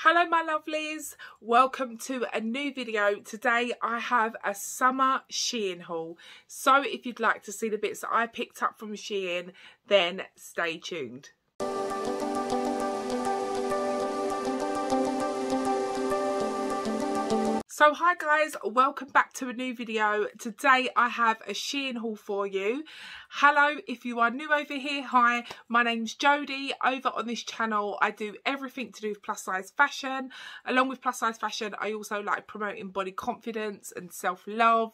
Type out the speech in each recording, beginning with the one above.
Hello my lovelies, welcome to a new video. Today I have a summer Shein haul. So if you'd like to see the bits that I picked up from Shein, then stay tuned. So hi guys, welcome back to a new video. Today I have a Shein haul for you. Hello, if you are new over here, hi, my name's Jodie. Over on this channel, I do everything to do with plus size fashion. Along with plus size fashion, I also like promoting body confidence and self-love.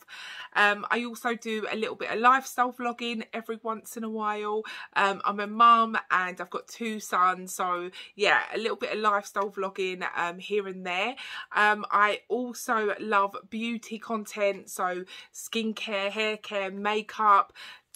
Um, I also do a little bit of lifestyle vlogging every once in a while. Um, I'm a mum and I've got two sons, so yeah, a little bit of lifestyle vlogging um, here and there. Um, I also love beauty content, so skincare, hair care, makeup,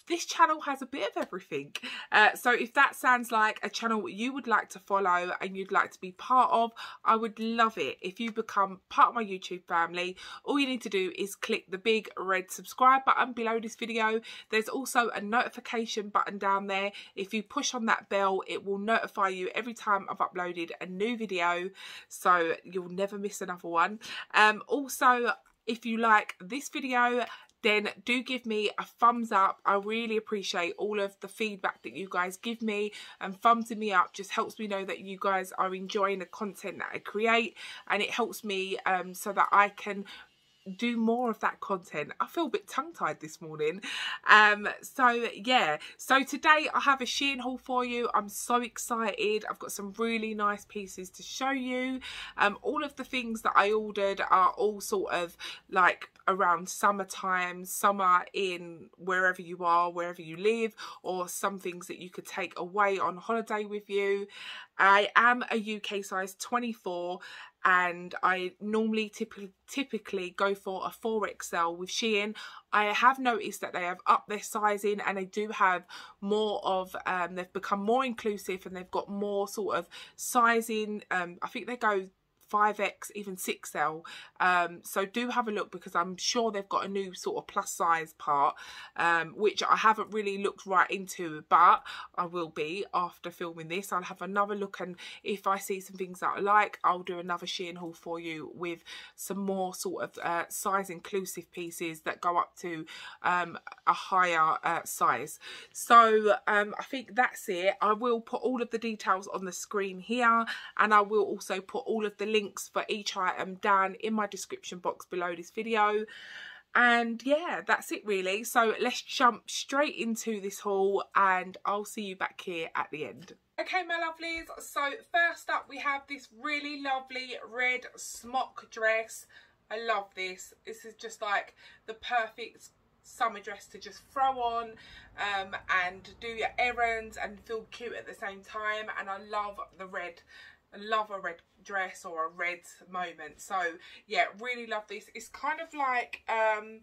this channel has a bit of everything. Uh, so if that sounds like a channel you would like to follow and you'd like to be part of, I would love it if you become part of my YouTube family. All you need to do is click the big red subscribe button below this video. There's also a notification button down there. If you push on that bell, it will notify you every time I've uploaded a new video. So you'll never miss another one. Um, also, if you like this video then do give me a thumbs up. I really appreciate all of the feedback that you guys give me and thumbsing me up just helps me know that you guys are enjoying the content that I create and it helps me um, so that I can do more of that content. I feel a bit tongue-tied this morning. Um, so yeah, so today I have a Shein haul for you. I'm so excited. I've got some really nice pieces to show you. Um, all of the things that I ordered are all sort of like around summertime, summer in wherever you are, wherever you live, or some things that you could take away on holiday with you. I am a UK size 24 and I normally typically typically go for a 4XL with Shein. I have noticed that they have upped their sizing and they do have more of, um, they've become more inclusive and they've got more sort of sizing. Um, I think they go 5x even 6l um, so do have a look because i'm sure they've got a new sort of plus size part um, which i haven't really looked right into but i will be after filming this. I'll have another look and if i see some things that i like i'll do another shein haul for you with some more sort of uh, size inclusive pieces that go up to um, a higher uh, size. So um, i think that's it. I will put all of the details on the screen here and i will also put all of the links for each item down in my description box below this video. And yeah that's it really. So let's jump straight into this haul and I'll see you back here at the end. Okay my lovelies. So first up we have this really lovely red smock dress. I love this. This is just like the perfect summer dress to just throw on um, and do your errands and feel cute at the same time. And I love the red love a red dress or a red moment. So yeah, really love this. It's kind of like um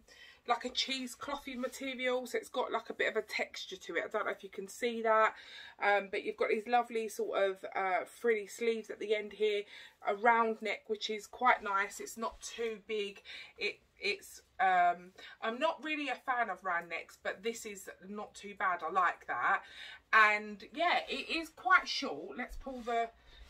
like a cheeseclothy material so it's got like a bit of a texture to it. I don't know if you can see that um, but you've got these lovely sort of uh, frilly sleeves at the end here a round neck which is quite nice. It's not too big. It it's um, i'm not really a fan of round necks but this is not too bad. I like that. And yeah it is quite short. Let's pull the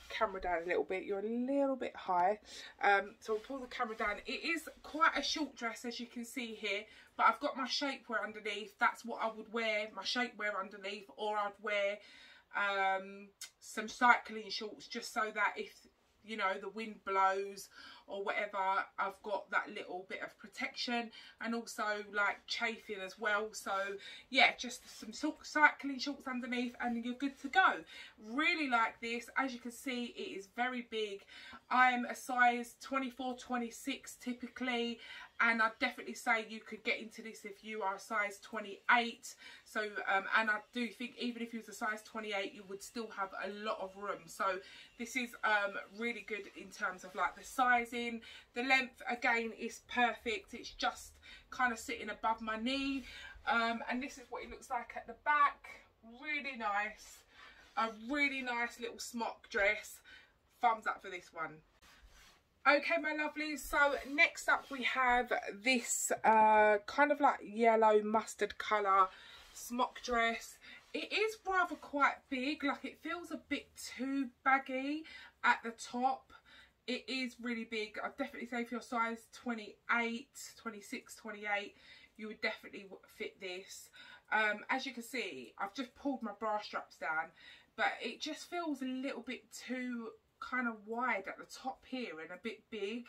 camera down a little bit. You're a little bit high. Um, so I'll pull the camera down. It is quite a short dress as you can see here. But I've got my shapewear underneath. That's what I would wear. My shapewear underneath. Or I'd wear um, some cycling shorts just so that if, you know, the wind blows or whatever I've got that little bit of protection and also like chafing as well. So yeah just some cycling shorts underneath and you're good to go. Really like this. As you can see it is very big. I'm a size 24 26 typically and I'd definitely say you could get into this if you are a size 28 so um, and I do think even if you was a size 28 you would still have a lot of room. So this is um, really good in terms of like the sizing. The length again is perfect. It's just kind of sitting above my knee. Um, and this is what it looks like at the back. Really nice. A really nice little smock dress. Thumbs up for this one Okay, my lovely. So next up we have this uh, kind of like yellow mustard colour smock dress. It is rather quite big. Like it feels a bit too baggy at the top. it is really big i'd definitely say for your size 28 26 28 you would definitely fit this um, as you can see i've just pulled my bra straps down but it just feels a little bit too kind of wide at the top here and a bit big.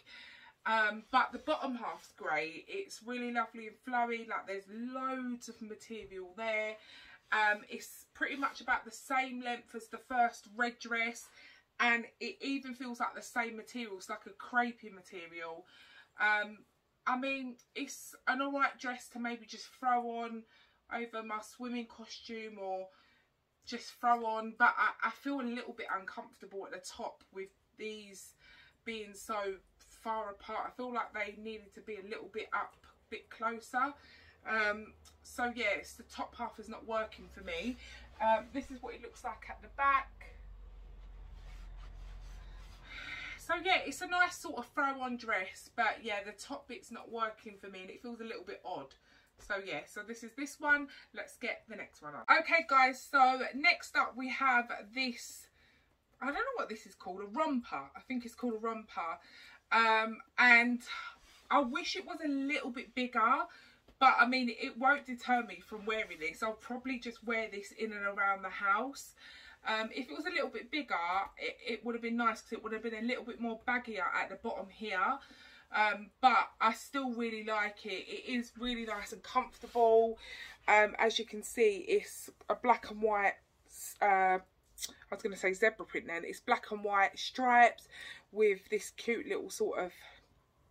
Um, but the bottom half's great. It's really lovely and flowy. Like there's loads of material there. Um, it's pretty much about the same length as the first red dress and it even feels like the same material. It's like a crepey material. Um, I mean it's an alright dress to maybe just throw on over my swimming costume or just throw on but I, I feel a little bit uncomfortable at the top with these being so far apart. I feel like they needed to be a little bit up a bit closer. Um, so yes the top half is not working for me. Um, this is what it looks like at the back. So yeah it's a nice sort of throw on dress but yeah the top bit's not working for me and it feels a little bit odd so yeah so this is this one. Let's get the next one on okay guys so next up we have this i don't know what this is called a romper. I think it's called a romper. Um and i wish it was a little bit bigger but i mean it won't deter me from wearing this. I'll probably just wear this in and around the house. Um, if it was a little bit bigger it, it would have been nice because it would have been a little bit more baggier at the bottom here um, but I still really like it. It is really nice and comfortable. Um, as you can see, it's a black and white, uh, I was going to say zebra print then. It's black and white stripes with this cute little sort of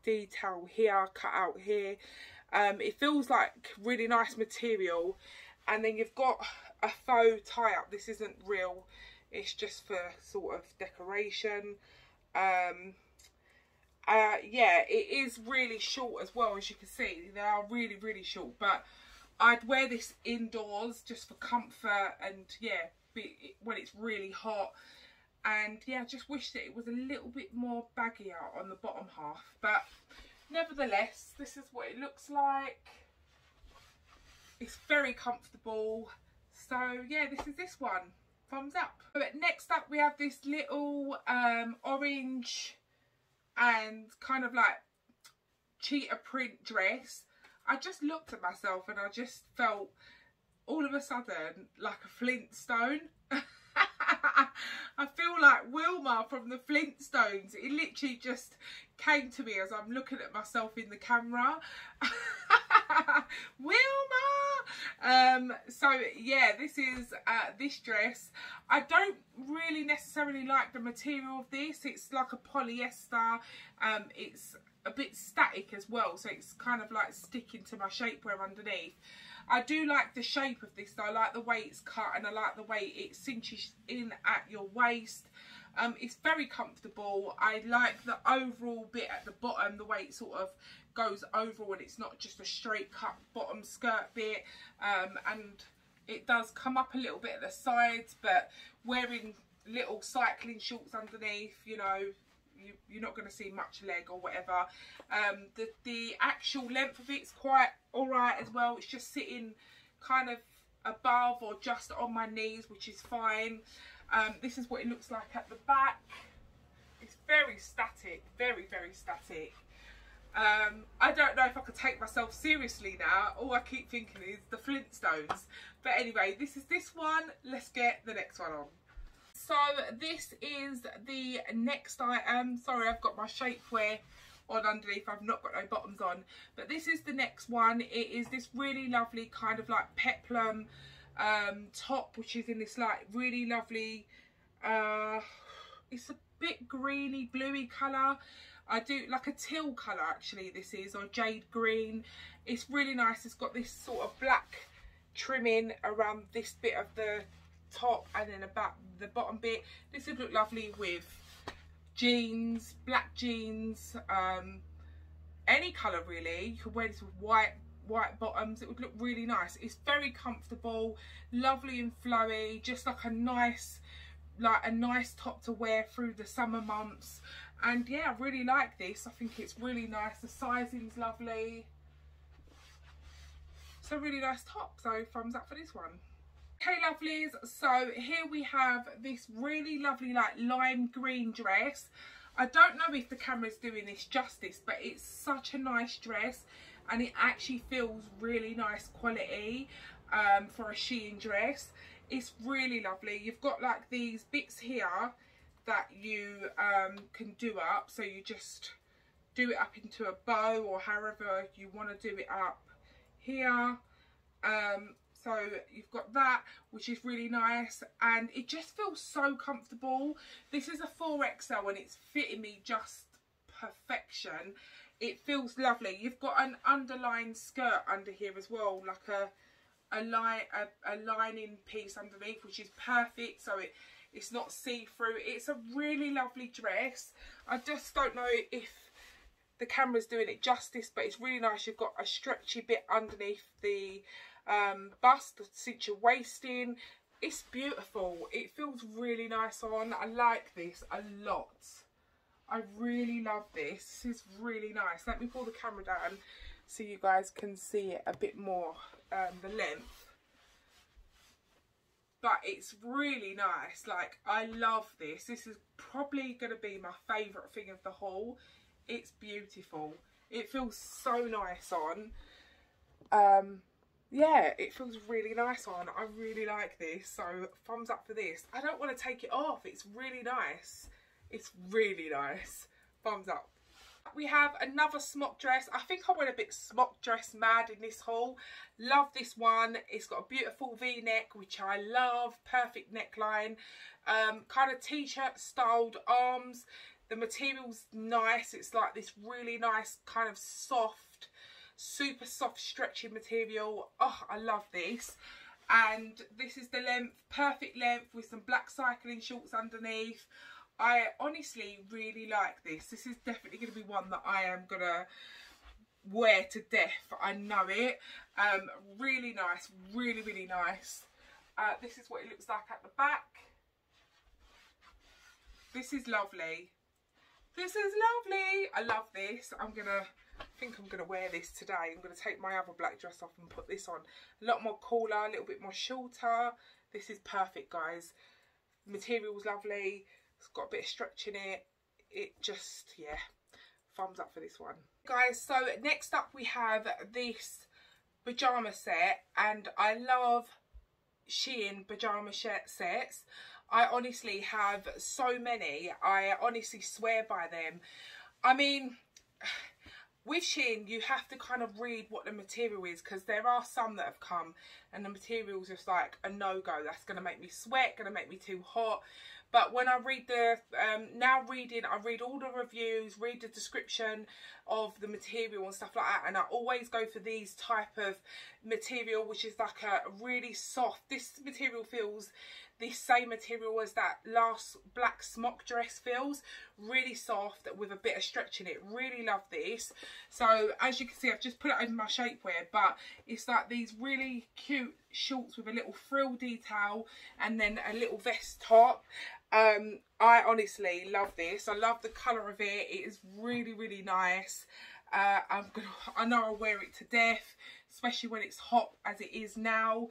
detail here, cut out here. Um, it feels like really nice material. And then you've got a faux tie-up. This isn't real. It's just for sort of decoration. Um, uh, yeah, it is really short as well, as you can see. They are really, really short. But I'd wear this indoors just for comfort and, yeah, be, when it's really hot. And, yeah, I just wish that it was a little bit more baggier on the bottom half. But, nevertheless, this is what it looks like. It's very comfortable. So, yeah, this is this one. Thumbs up. But next up, we have this little um, orange and kind of like cheetah print dress, I just looked at myself and I just felt all of a sudden like a Flintstone. I feel like Wilma from the Flintstones. It literally just came to me as I'm looking at myself in the camera. Wilma! Um, so yeah, this is uh, this dress. I don't really necessarily like the material of this. It's like a polyester. Um, it's a bit static as well, so it's kind of like sticking to my shapewear underneath. I do like the shape of this though. I like the way it's cut and I like the way it cinches in at your waist. Um, it's very comfortable. I like the overall bit at the bottom, the way it sort of goes over when it's not just a straight cut bottom skirt bit. Um, and it does come up a little bit at the sides, but wearing little cycling shorts underneath, you know, you, are not going to see much leg or whatever. Um, the, the actual length of it's quite alright as well. It's just sitting kind of above or just on my knees, which is fine. Um, this is what it looks like at the back. It's very static, very, very static. Um, I don't know if I could take myself seriously now. All I keep thinking is the Flintstones. But anyway, this is this one. Let's get the next one on. So this is the next item. Sorry, I've got my shapewear on underneath. I've not got no bottoms on. But this is the next one. It is this really lovely kind of like peplum um, top, which is in this like really lovely, uh, it's a bit greeny, bluey colour. I do like a teal colour actually this is, or jade green. It's really nice. It's got this sort of black trimming around this bit of the top and then about the bottom bit. This would look lovely with jeans, black jeans, um, any colour really. You could wear this with white white bottoms it would look really nice. It's very comfortable lovely and flowy just like a nice like a nice top to wear through the summer months. And yeah I really like this. I think it's really nice. The sizing's lovely. It's a really nice top so thumbs up for this one. Okay lovelies so here we have this really lovely like lime green dress. I don't know if the camera's doing this justice, but it's such a nice dress and it actually feels really nice quality um, for a Shein dress. It's really lovely. You've got like these bits here that you um, can do up. So you just do it up into a bow or however you want to do it up here. Um, so you've got that which is really nice and it just feels so comfortable this is a 4xl and it's fitting me just perfection it feels lovely you've got an underlined skirt under here as well like a a line a, a lining piece underneath which is perfect so it it's not see-through it's a really lovely dress i just don't know if the camera's doing it justice but it's really nice you've got a stretchy bit underneath the um, bust, cinch your waist in. It's beautiful. It feels really nice on. I like this a lot. I really love this. This is really nice. Let me pull the camera down so you guys can see it a bit more, um, the length. But it's really nice. Like, I love this. This is probably going to be my favourite thing of the haul. It's beautiful. It feels so nice on. Um, yeah, it feels really nice on. I really like this, so thumbs up for this. I don't want to take it off. It's really nice. It's really nice. Thumbs up. We have another smock dress. I think I went a bit smock dress mad in this haul. Love this one. It's got a beautiful v-neck, which I love. Perfect neckline. Um, kind of t-shirt styled arms. The material's nice. It's like this really nice kind of soft super soft stretchy material oh i love this and this is the length perfect length with some black cycling shorts underneath i honestly really like this this is definitely going to be one that i am gonna wear to death i know it um really nice really really nice uh, this is what it looks like at the back this is lovely this is lovely i love this i'm gonna I think I'm going to wear this today. I'm going to take my other black dress off and put this on. A lot more cooler, a little bit more shorter. This is perfect, guys. Material's lovely. It's got a bit of stretch in it. It just, yeah, thumbs up for this one. Guys, so next up we have this pyjama set. And I love Shein pyjama sets. I honestly have so many. I honestly swear by them. I mean with Shein, you have to kind of read what the material is because there are some that have come and the material's just like a no-go. That's going to make me sweat, going to make me too hot. But when I read the, um, now reading, I read all the reviews, read the description of the material and stuff like that. And I always go for these type of material, which is like a really soft, this material feels the same material as that last black smock dress feels really soft with a bit of stretch in it really love this so as you can see I've just put it in my shapewear but it's like these really cute shorts with a little frill detail and then a little vest top um I honestly love this. I love the colour of it. It is really really nice. Uh, I'm gonna I know I'll wear it to death especially when it's hot as it is now.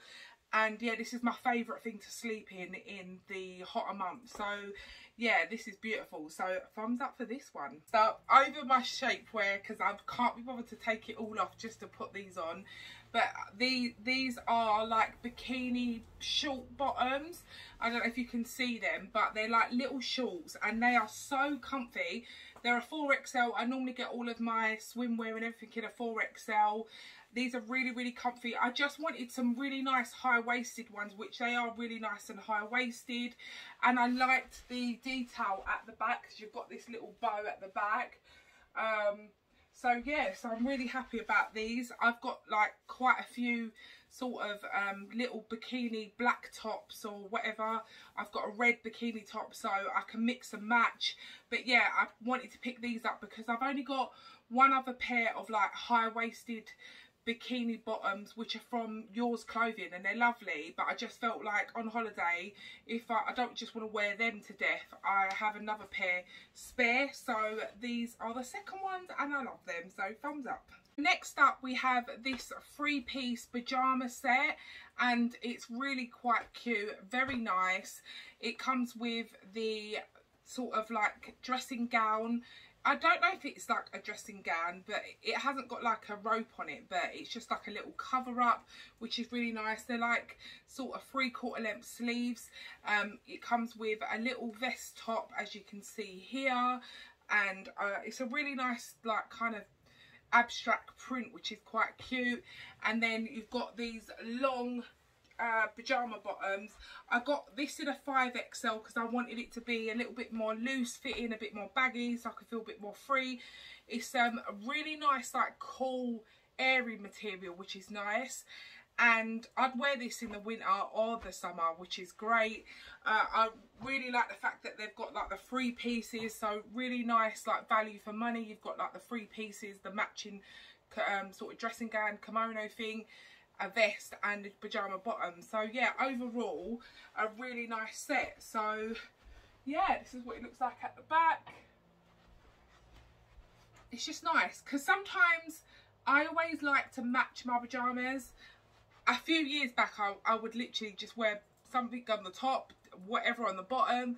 And yeah this is my favorite thing to sleep in in the hotter months. So yeah this is beautiful. So thumbs up for this one. So over my shapewear because i can't be bothered to take it all off just to put these on. But the, these are like bikini short bottoms. I don't know if you can see them but they're like little shorts and they are so comfy. They're a 4xl i normally get all of my swimwear and everything in a 4xl these are really, really comfy. I just wanted some really nice high-waisted ones, which they are really nice and high-waisted. And I liked the detail at the back, because you've got this little bow at the back. Um, so, yeah, so I'm really happy about these. I've got, like, quite a few sort of um, little bikini black tops or whatever. I've got a red bikini top, so I can mix and match. But, yeah, I wanted to pick these up because I've only got one other pair of, like, high-waisted bikini bottoms which are from yours clothing and they're lovely but I just felt like on holiday if I, I, don't just want to wear them to death I have another pair spare. So these are the second ones and I love them so thumbs up. Next up we have this three piece pyjama set and it's really quite cute very nice. It comes with the sort of like dressing gown I don't know if it's like a dressing gown, but it hasn't got like a rope on it, but it's just like a little cover up, which is really nice. They're like sort of three quarter length sleeves. Um, it comes with a little vest top, as you can see here. And uh, it's a really nice, like kind of abstract print, which is quite cute. And then you've got these long uh, pyjama bottoms. I got this in a 5XL because I wanted it to be a little bit more loose fitting, a bit more baggy so I could feel a bit more free. It's um, a really nice like cool airy material which is nice and I'd wear this in the winter or the summer which is great uh, I really like the fact that they've got like the three pieces so really nice like value for money you've got like the three pieces the matching um, sort of dressing gown kimono thing a vest and pyjama bottom. So yeah overall a really nice set. So yeah this is what it looks like at the back. It's just nice because sometimes I always like to match my pyjamas a few years back I, I would literally just wear something on the top whatever on the bottom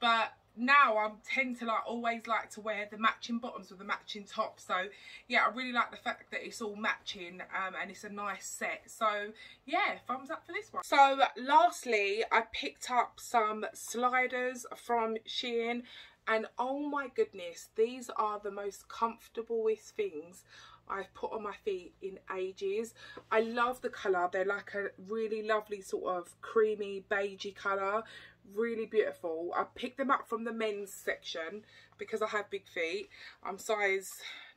but now I tend to like always like to wear the matching bottoms with the matching top so yeah I really like the fact that it's all matching um, and it's a nice set so yeah thumbs up for this one so lastly I picked up some sliders from Shein and oh my goodness these are the most comfortablest things I've put on my feet in ages. I love the colour. They're like a really lovely sort of creamy beigey colour really beautiful. I picked them up from the men's section because i have big feet. I'm size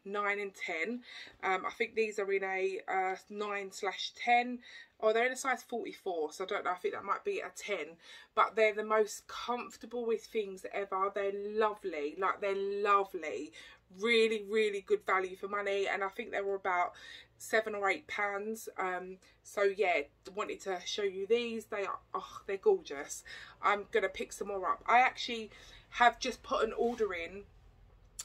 9 and 10 um, i think these are in a uh, 9 slash 10 or they're in a size 44 so i don't know. I think that might be a 10 but they're the most comfortable with things ever. They're lovely. Like they're lovely really really good value for money and i think they were about seven or eight pounds. Um so yeah wanted to show you these. They are oh they're gorgeous. I'm gonna pick some more up. I actually have just put an order in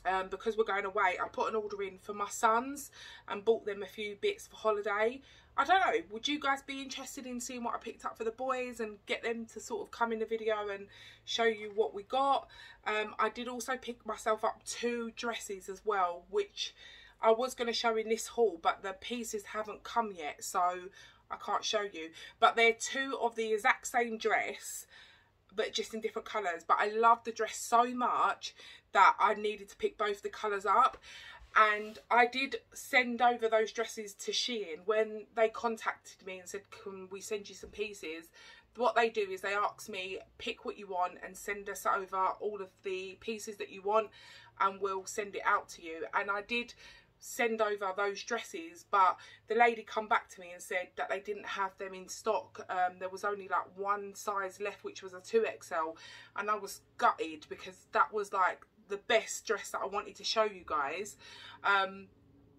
um, because we're going away. I put an order in for my sons and bought them a few bits for holiday I don't know would you guys be interested in seeing what I picked up for the boys and get them to sort of come in the video and show you what we got? Um, I did also pick myself up two dresses as well which I was going to show in this haul but the pieces haven't come yet so I can't show you. But they're two of the exact same dress but just in different colours. But I love the dress so much that I needed to pick both the colours up and I did send over those dresses to Shein when they contacted me and said can we send you some pieces? What they do is they ask me pick what you want and send us over all of the pieces that you want and we'll send it out to you. And I did send over those dresses but the lady come back to me and said that they didn't have them in stock. Um, there was only like one size left which was a 2xl and I was gutted because that was like the best dress that I wanted to show you guys. Um,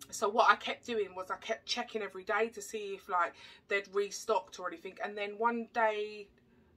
so what I kept doing was I kept checking every day to see if like they'd restocked or anything. And then one day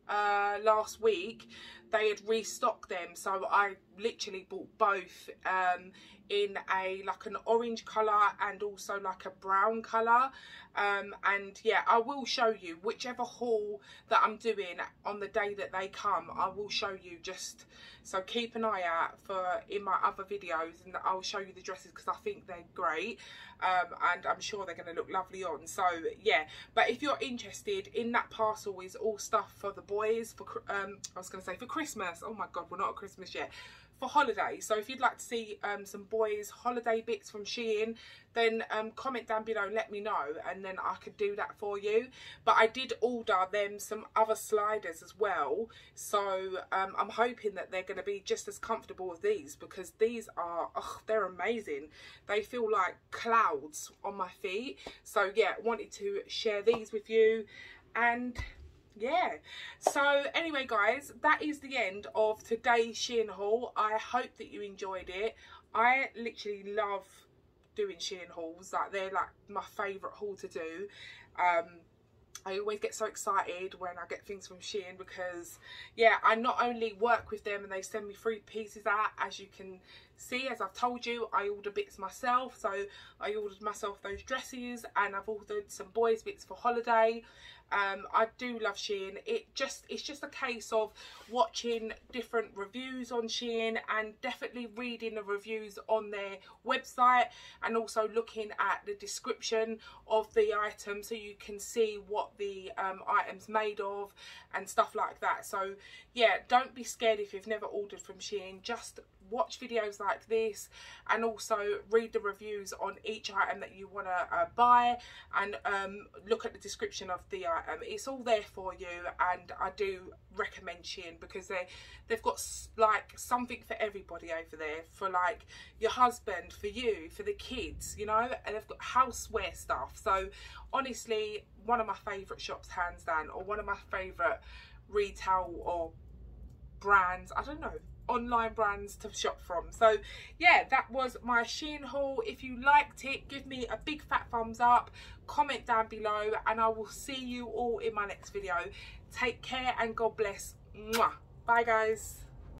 uh, last week they had restocked them so I literally bought both um, in a like an orange colour and also like a brown colour. Um, and yeah I will show you whichever haul that I'm doing on the day that they come I will show you just so keep an eye out for in my other videos and I'll show you the dresses because I think they're great um, and I'm sure they're going to look lovely on. So yeah but if you're interested in that parcel is all stuff for the boys for um, I was going to say for Christmas oh my god we're not at Christmas yet for holiday. So if you'd like to see um, some boys holiday bits from Shein, then um, comment down below and let me know and then I could do that for you. But I did order them some other sliders as well. So um, I'm hoping that they're going to be just as comfortable as these because these are, oh, they're amazing. They feel like clouds on my feet. So yeah, wanted to share these with you and yeah. So anyway guys that is the end of today's Shein haul I hope that you enjoyed it. I literally love doing Shein hauls like they're like my favourite haul to do. Um I always get so excited when I get things from Shein because yeah I not only work with them and they send me free pieces out as you can see as I've told you I order bits myself. So I ordered myself those dresses and I've ordered some boys bits for holiday um, I do love Shein. It just it's just a case of watching different reviews on Shein and definitely reading the reviews on their website and also looking at the description of the item so you can see what the um, item's made of and stuff like that. So yeah, don't be scared if you've never ordered from Shein. Just watch videos like this and also read the reviews on each item that you want to uh, buy and um, look at the description of the item. It's all there for you and I do recommend Shein because they they've got like something for everybody over there. For like your husband for you for the kids you know? And they've got houseware stuff. So honestly one of my favorite shops hands down or one of my favorite retail or brands. I don't know online brands to shop from. So yeah that was my Shein haul. If you liked it give me a big fat thumbs up comment down below and I will see you all in my next video. Take care and God bless. Mwah. bye guys